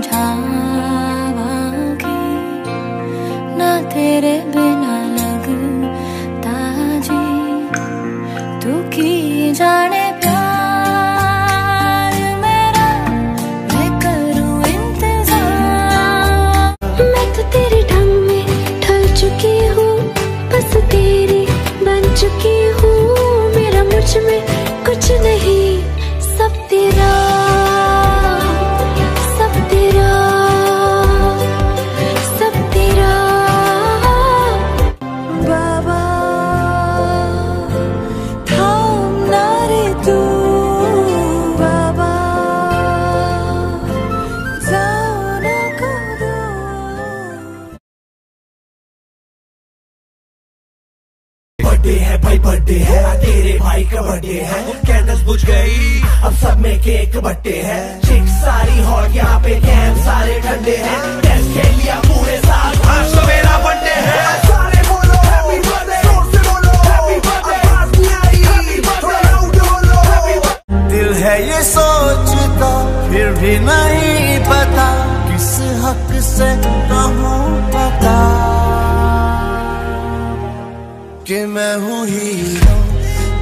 समझावा ना तेरे बर्थडे है, भाई बर्थडे है तेरे भाई का बर्थडे है। कैंडल्स बुझ गई, अब सब में केक बट्टे हैं। चिक सारी हॉट यहाँ पे कैंप सारे ठंडे हैं। टेस्ट खेल लिया पूरे आज तो मेरा बर्थडे है। बोलो दिल है ये सोचता, फिर भी नहीं पता, किस हक से कहूँ पता। कि मैं हूँ हीरो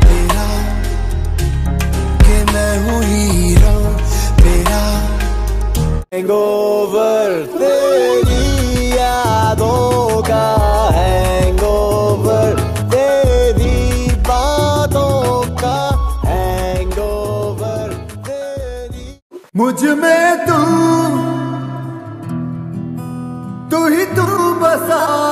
तेरा कि मैं हूँ हीरो तेरा हैंगओवर तेरी यादों का मुझमें तू तू ही तू बसा।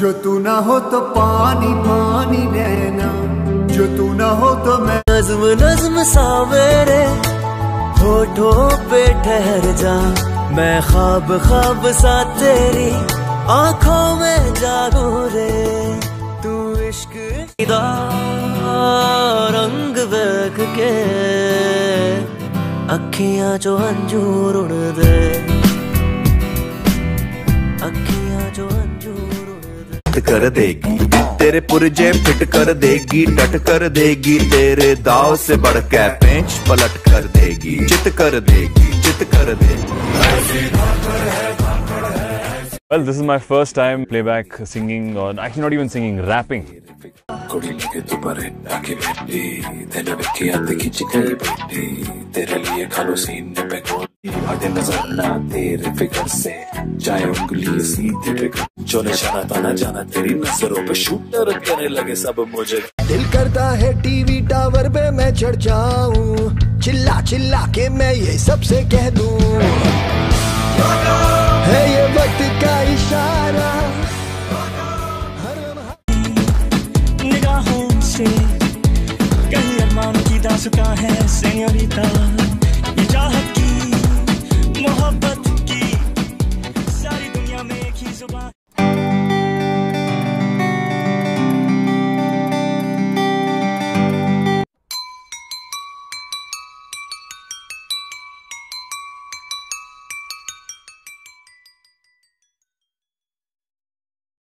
जो तू ना हो तो पानी पानी नैना जो तू ना हो तो मैं नज्म नज्म सा मेरे होठों पे ठहर जा। मैं ख्वाब ख्वाब सा तेरी आँखों में जागू रे। तू इश्क रंग देख के, अखियाँ चो अंजूर उड़ दे। फिट कर देगी तेरे पुरजे फिट कर देगी डट कर देगी तेरे दाव से बढ़ के पेंच पलट कर देगी चित कर देगी चित कर देगी Well, this is my first time playback singing or actually not even singing, rapping. बच्चों ने ताना जाना तेरी नज़रों पे शूटर करने लगे सब मुझे। दिल करता है टीवी टावर पे मैं चढ़ जाऊँ। चिल्ला चिल्ला के मैं ये सबसे कह दूँ। है ये वक्त का इशारा। निगाहों से कहीं अरमानों की दासुका है सेनियोरिता ये चाहत की मोहब्बत की सारी दुनिया में एक ही ज़ुबान।